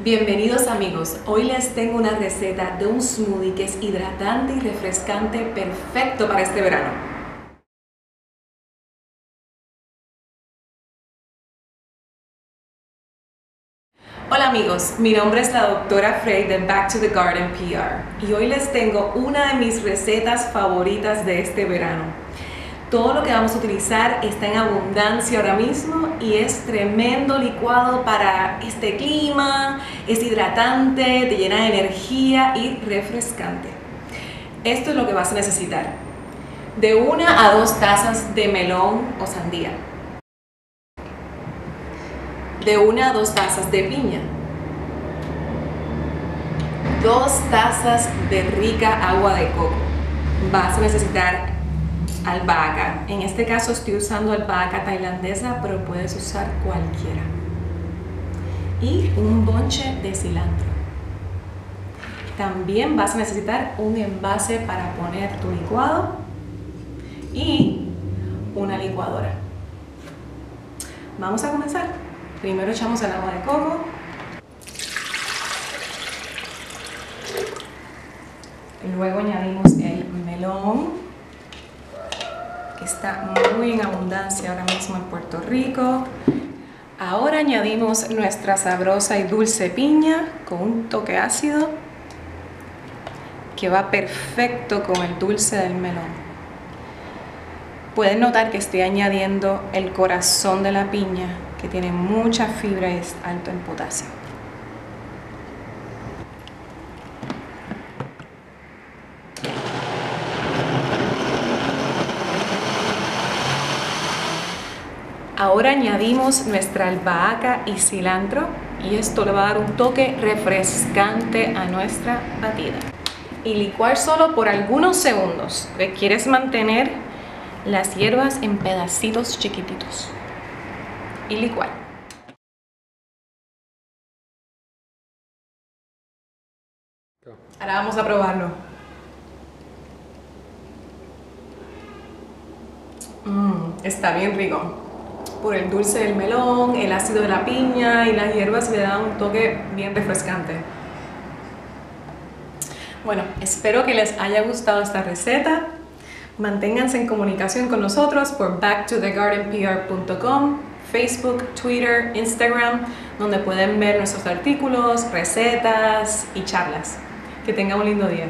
Bienvenidos amigos, hoy les tengo una receta de un smoothie que es hidratante y refrescante perfecto para este verano. Hola amigos, mi nombre es la doctora Frey de Back to the Garden PR y hoy les tengo una de mis recetas favoritas de este verano. Todo lo que vamos a utilizar está en abundancia ahora mismo y es tremendo licuado para este clima, es hidratante, te llena de energía y refrescante. Esto es lo que vas a necesitar. De una a dos tazas de melón o sandía. De una a dos tazas de piña. Dos tazas de rica agua de coco. Vas a necesitar albahaca. En este caso estoy usando albahaca tailandesa, pero puedes usar cualquiera. Y un bonche de cilantro. También vas a necesitar un envase para poner tu licuado y una licuadora. Vamos a comenzar. Primero echamos el agua de coco. Luego añadimos el melón está muy en abundancia ahora mismo en Puerto Rico. Ahora añadimos nuestra sabrosa y dulce piña con un toque ácido que va perfecto con el dulce del melón. Pueden notar que estoy añadiendo el corazón de la piña que tiene mucha fibra y es alto en potasio. Ahora añadimos nuestra albahaca y cilantro y esto le va a dar un toque refrescante a nuestra batida. Y licuar solo por algunos segundos. Quieres mantener las hierbas en pedacitos chiquititos. Y licuar. Ahora vamos a probarlo. Mmm, está bien rico por el dulce del melón, el ácido de la piña y las hierbas le dan un toque bien refrescante. Bueno, espero que les haya gustado esta receta. Manténganse en comunicación con nosotros por backtothegardenpr.com, Facebook, Twitter, Instagram, donde pueden ver nuestros artículos, recetas y charlas. Que tengan un lindo día.